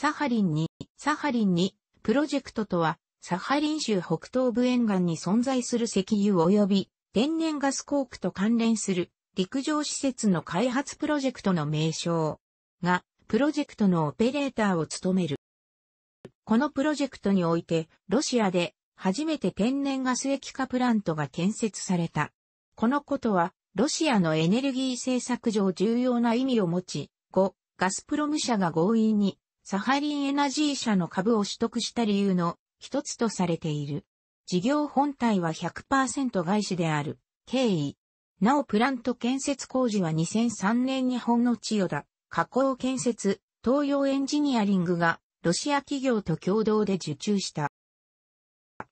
サハリン2、サハリン2、プロジェクトとは、サハリン州北東部沿岸に存在する石油及び天然ガス鉱区と関連する陸上施設の開発プロジェクトの名称が、プロジェクトのオペレーターを務める。このプロジェクトにおいて、ロシアで初めて天然ガス液化プラントが建設された。このことは、ロシアのエネルギー政策上重要な意味を持ち、5、ガスプロム社が強引にサハリンエナジー社の株を取得した理由の一つとされている。事業本体は100%外資である。経緯。なおプラント建設工事は2003年日本の千代田、加工建設、東洋エンジニアリングがロシア企業と共同で受注した。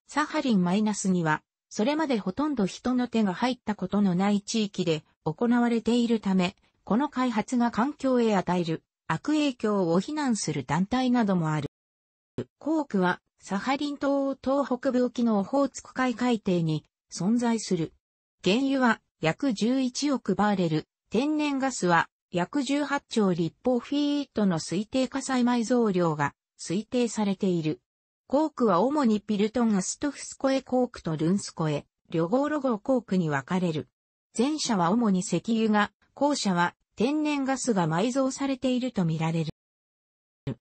サハリンマイナスには、それまでほとんど人の手が入ったことのない地域で行われているため、この開発が環境へ与える悪影響を非難する団体などもある。コークはサハリン島東北部沖のオホーツク海海底に存在する。原油は約11億バーレル、天然ガスは約18兆立方フィートの推定火災埋蔵量が推定されている。コークは主にピルトンアストフスコエコークとルンスコエ、リョゴーロゴコークに分かれる。前者は主に石油が、後者は天然ガスが埋蔵されているとみられる。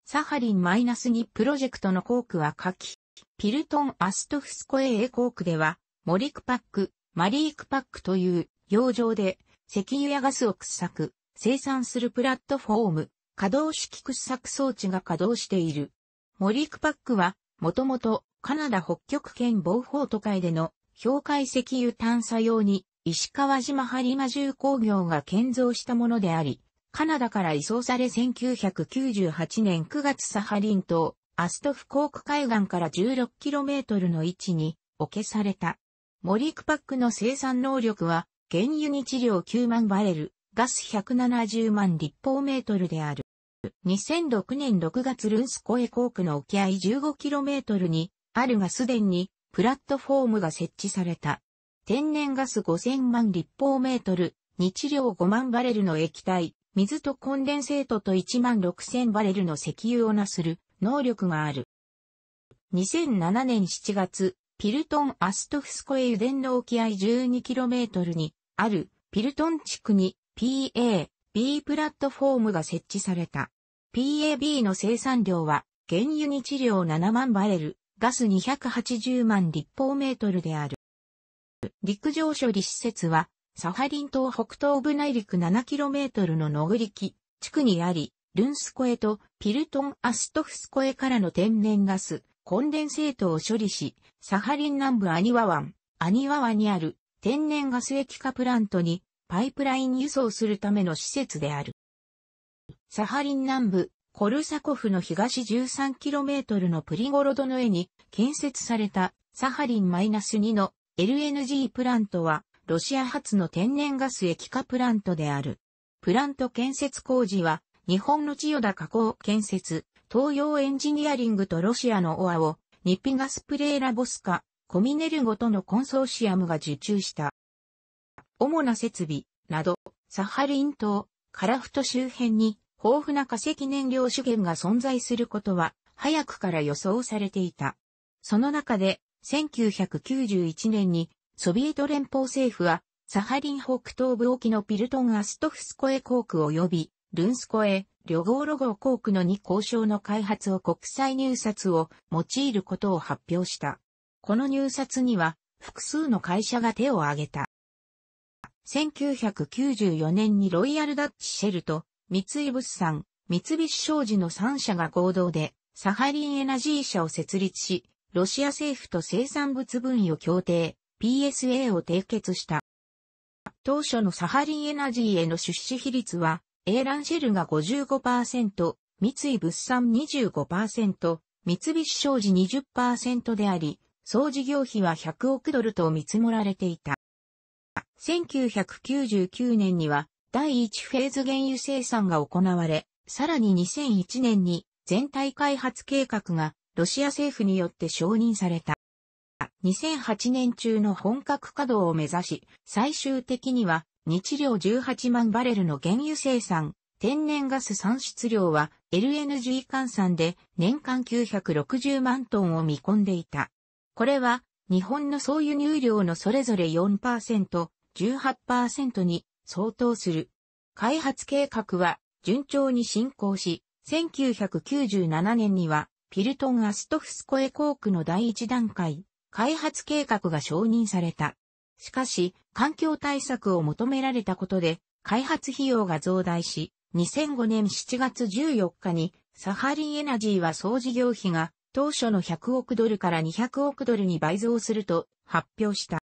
サハリン -2 プロジェクトのコークは下記。ピルトンアストフスコエエコークでは、モリクパック、マリークパックという洋上で石油やガスを掘削、生産するプラットフォーム、可動式掘削装置が稼働している。モリクパックはもともとカナダ北極圏防法都会での氷海石油探査用に石川島播磨重工業が建造したものであり、カナダから移送され1998年9月サハリン島アストフコーク海岸から 16km の位置に置けされた。モリクパックの生産能力は原油日量9万バレル、ガス170万立方メートルである。2006年6月ルンスコエコークの沖合 15km にあるがすでにプラットフォームが設置された。天然ガス5000万立方メートル、日量5万バレルの液体、水とコンデンセートと1万6000バレルの石油をなする能力がある。2007年7月、ピルトン・アストフスコエ油田の沖合 12km にあるピルトン地区に PA、B プラットフォームが設置された。PAB の生産量は原油日量7万バレル、ガス280万立方メートルである。陸上処理施設は、サハリン島北東部内陸 7km のノグリキ地区にあり、ルンスコエとピルトン・アストフスコエからの天然ガス、コンデンセートを処理し、サハリン南部アニワ湾、アニワ湾にある天然ガス液化プラントにパイプライン輸送するための施設である。サハリン南部、コルサコフの東 13km のプリゴロドの絵に建設されたサハリン -2 の LNG プラントはロシア発の天然ガス液化プラントである。プラント建設工事は日本の千代田加工建設、東洋エンジニアリングとロシアのオアをニピガスプレーラボスカ、コミネルゴとのコンソーシアムが受注した。主な設備など、サハリン島、カラフト周辺に豊富な化石燃料資源が存在することは早くから予想されていた。その中で1991年にソビエト連邦政府はサハリン北東部沖のピルトンアストフスコエ航空及びルンスコエ、リョゴーロ号航空の2交渉の開発を国際入札を用いることを発表した。この入札には複数の会社が手を挙げた。1994年にロイヤルダッチシェルと三井物産、三菱商事の3社が合同でサハリンエナジー社を設立し、ロシア政府と生産物分与協定 PSA を締結した。当初のサハリンエナジーへの出資比率は、エーランシェルが55%、三井物産25%、三菱商事20%であり、総事業費は100億ドルと見積もられていた。1999年には第1フェーズ原油生産が行われ、さらに2001年に全体開発計画がロシア政府によって承認された。2008年中の本格稼働を目指し、最終的には日量18万バレルの原油生産、天然ガス産出量は LNG 換算で年間960万トンを見込んでいた。これは日本の総輸入量のそれぞれ4%、18%に相当する。開発計画は順調に進行し、1997年にはピルトン・アストフスコエコークの第一段階、開発計画が承認された。しかし、環境対策を求められたことで、開発費用が増大し、2005年7月14日に、サハリンエナジーは総事業費が当初の100億ドルから200億ドルに倍増すると発表した。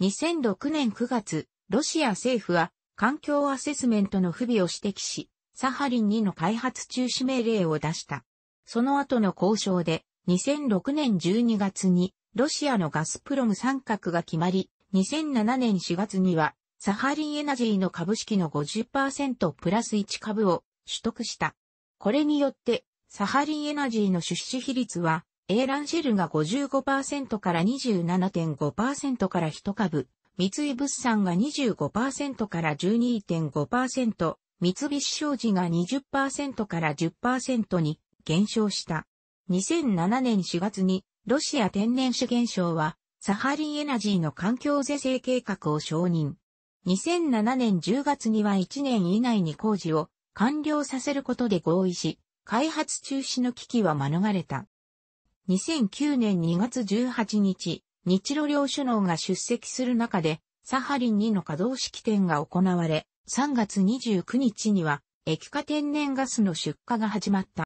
2006年9月、ロシア政府は環境アセスメントの不備を指摘し、サハリン2の開発中止命令を出した。その後の交渉で、2006年12月にロシアのガスプロム参画が決まり、2007年4月にはサハリンエナジーの株式の50%プラス1株を取得した。これによってサハリンエナジーの出資比率は、エーランシェルが55%から27.5%から1株、三井物産が25%から12.5%、三菱商事が20%から10%に減少した。2007年4月にロシア天然資源省はサハリンエナジーの環境是正計画を承認。2007年10月には1年以内に工事を完了させることで合意し、開発中止の危機は免れた。2009年2月18日、日露両首脳が出席する中で、サハリン2の稼働式典が行われ、3月29日には液化天然ガスの出荷が始まった。